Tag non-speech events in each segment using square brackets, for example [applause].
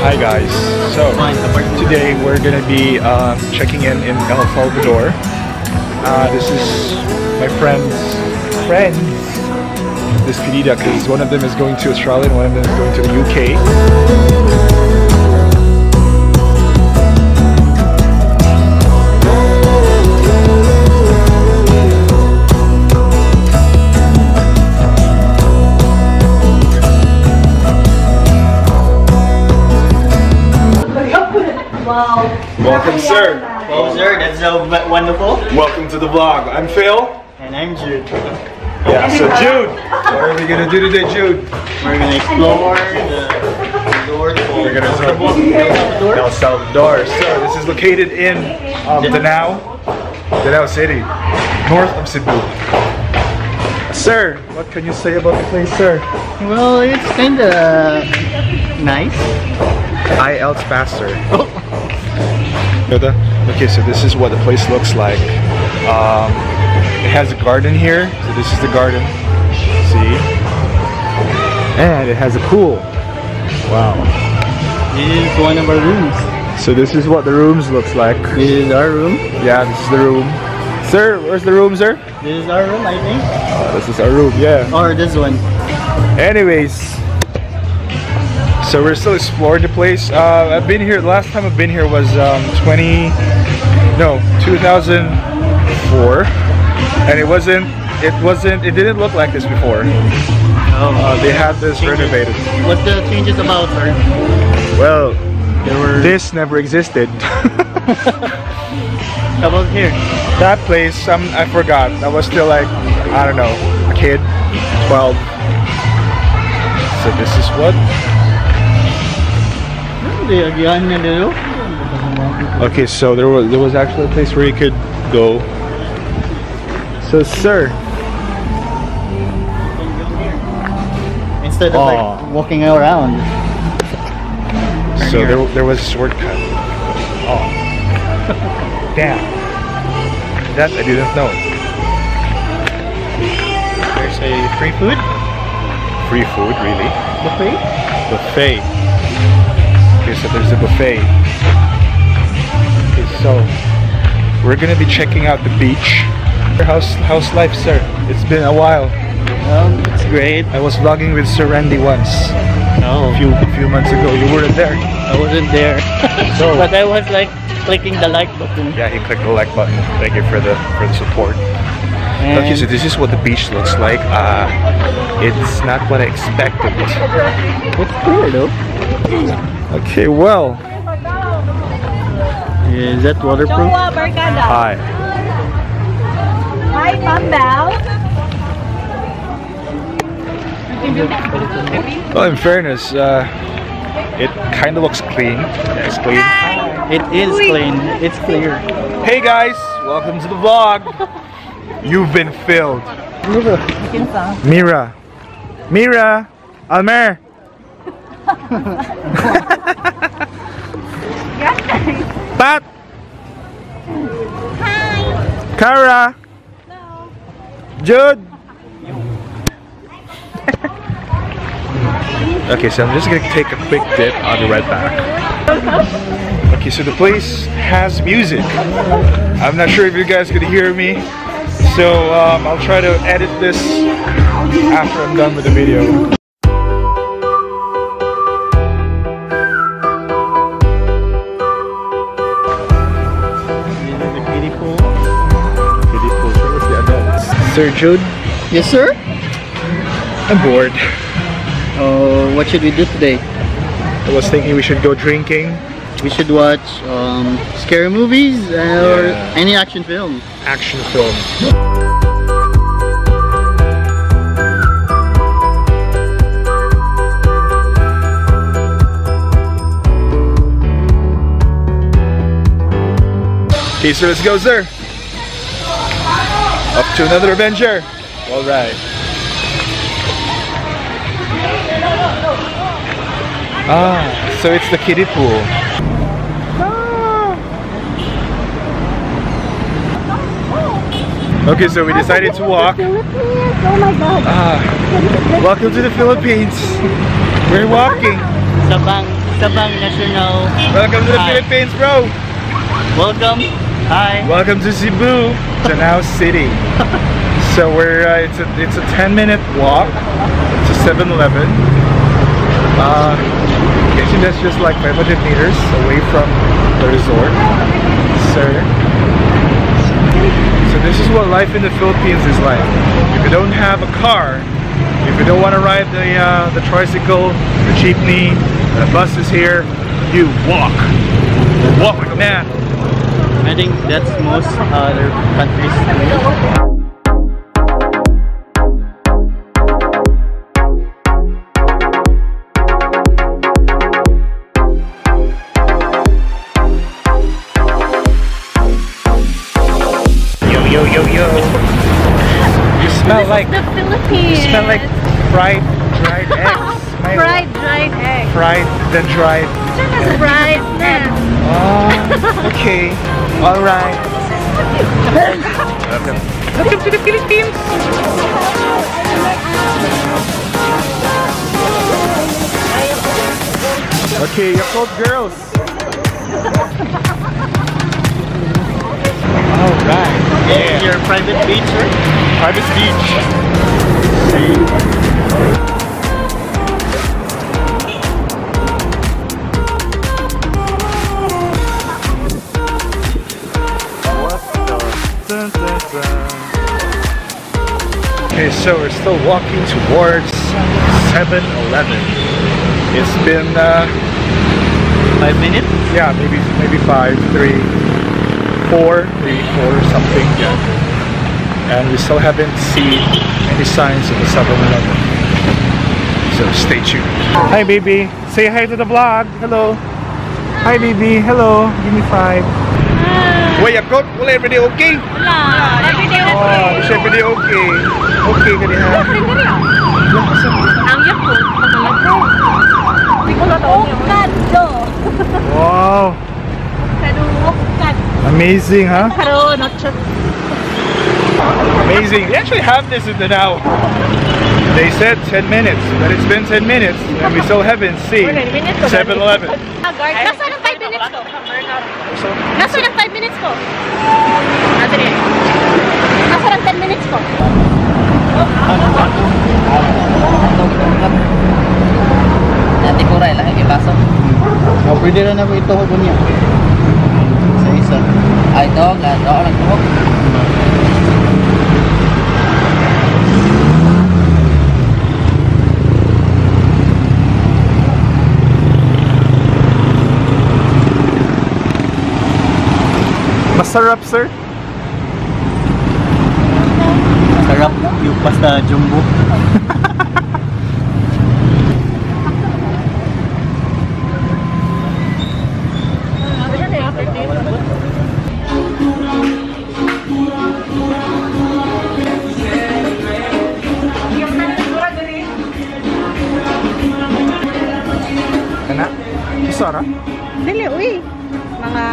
Hi guys. So today we're gonna be uh, checking in in El Salvador. Uh, this is my friends, friends. Despedida, because one of them is going to Australia and one of them is going to the UK. To the vlog. I'm Phil. And I'm Jude. Yeah. So Jude, what are we gonna do today, Jude? We're gonna explore the resort for We're gonna Salvador. El Salvador. So this is located in um, Danao, Danao City, north of Cebu. Sir, what can you say about the place, sir? Well, it's kinda nice. I else faster. [laughs] Okay, so this is what the place looks like. Um, it has a garden here. So this is the garden. See? And it has a pool. Wow. This is one of our rooms. So this is what the rooms looks like. This is our room. Yeah, this is the room. Sir, where's the room, sir? This is our room, I think. Uh, this is our room, yeah. Or this one. Anyways, so we're still exploring the place. Uh, I've been here. The last time I've been here was um, 20, no, 2004, and it wasn't. It wasn't. It didn't look like this before. Oh, Uh, they had this changes. renovated. What's the changes about, sir? Well, were. this never existed. [laughs] How about here? that place, um, I forgot. I was still like, I don't know, a kid, 12. So this is what Hindi, agyan na dito. Okay, so there was there was actually a place where you could go. So, sir, Instead of Aw. like walking around. so there there was a shortcut. Oh, damn! That I didn't know. There's a free food Free food, really? buffet. Buffet. Okay, so there's a buffet. Okay, so we're gonna be checking out the beach. How's how's life, sir? It's been a while. Um, it's great. I was vlogging with Sir Randy once Oh, a few a few months ago. You weren't there. I wasn't there. [laughs] So- but I was like clicking the like button. Yeah, he clicked the like button. Thank you for the for the support. And Okay, so this is what the beach looks like. Uh, it's not what I expected. it's clear though. Okay, well, Is that waterproof? Hi. Hi, Well, in fairness, uh, it kind of looks clean. It's clean. It is clean. It's clear. Hey guys, welcome to the vlog. You've been Phil'd. Mira, Mira, Almer. [laughs] Pat. Hi. Cara. Jude. [laughs] okay, so I'm just gonna take a quick dip. I'll be right back. Okay, so the place has music. I'm not sure if you guys could hear me, so um, I'll try to edit this after I'm done with the video. Sir Jude, Yes, sir. I'm bored. Uh, what should we do today? I was thinking we should go drinking. We should watch um, scary movies or Yeah. any action film. Action film. Okay, so let's go, sir. Up to another Avenger. All right. Ah, so it's the kiddie pool. Okay, so we decided to walk. Oh my God. Ah, welcome to the Philippines. We're walking. Sabang. Sabang National. Welcome to the Hi. Philippines, bro. Welcome. Hi. Welcome to Cebu, Danao City. so we're uh, it's a it's a 10 minute walk to 7-Eleven. Uh, think that's just like 500 meters away from the resort, sir. So this is what life in the Philippines is like. If you don't have a car, if you don't want to ride the uh, the tricycle, the jeepney, the buses here, you walk. Walk man. I think that's most other countries do. Yo yo yo yo. You smell This like is the Philippines. you smell like fried dried [laughs] eggs. Fried dried egg. fried then dried. Fried na. Oh, okay. All right. Welcome. Welcome to the Philippines. Okay, you're called girls. All right. Yeah. Your private beach, sir? Private beach. See? Okay, so we're still walking towards 7-Eleven. It's been, uh, Five minutes? yeah, maybe maybe five, three, four, maybe four something. Yeah. And we still haven't seen any signs of the 7-Eleven. So stay tuned. Hi baby. Say hi to the vlog. Hello. Hi baby. Hello. Give me five. Where your coat? Wala everyday okay? Wala. Everyday okay. Oh, okay. Ka din ha? Ang. Wow. Not huh? Amazing. They actually have this in the now. They said 10 minutes, but it's been 10 minutes and we still haven't seen 7-Eleven. Guard. Nasaan ang 5 minutes ko? So, Nasaan ang 5 minutes ko? Adri. Nasaan ang 10 minutes ko? Dati ko rin lang, ipasok. Oh, pwede rin ako ituhog niya. Sa, ay dog, at oo, nagtuhog. Masarap, sir. Masarap yung pasta jumbo. [laughs] Sara? Dili, uy. Mga...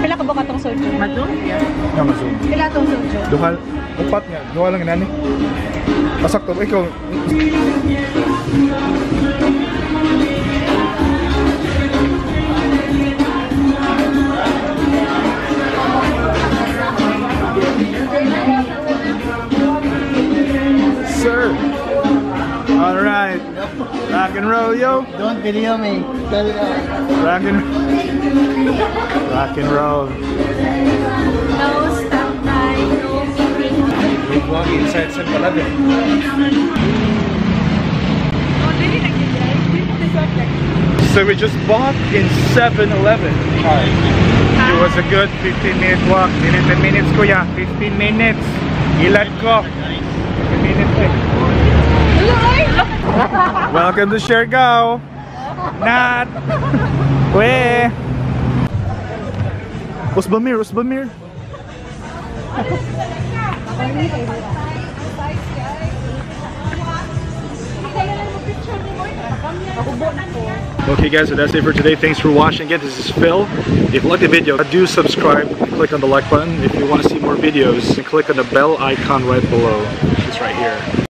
Pila ka ba katong soju? Madu? Nga mazun. Pila tong soju? Duhal. Upat nga. Duhal lang nani. Pasak to. Ikaw. And roll, yo. Don't video me. Rock and Rock and roll. No stop time, no. We walk inside 7-Eleven. So we just bought in 7-Eleven. It was a good 15 minute walk. 10 minutes kuya. 15 minutes. Ilan ko? 15 minutes eh. Welcome to Siargao. Nat. We. Usbamir, Usbamir. Okay guys, so that's it for today. Thanks for watching again. This is Phil. If you like the video, do subscribe, click on the like button. If you want to see more videos, click on the bell icon right below. It's right here.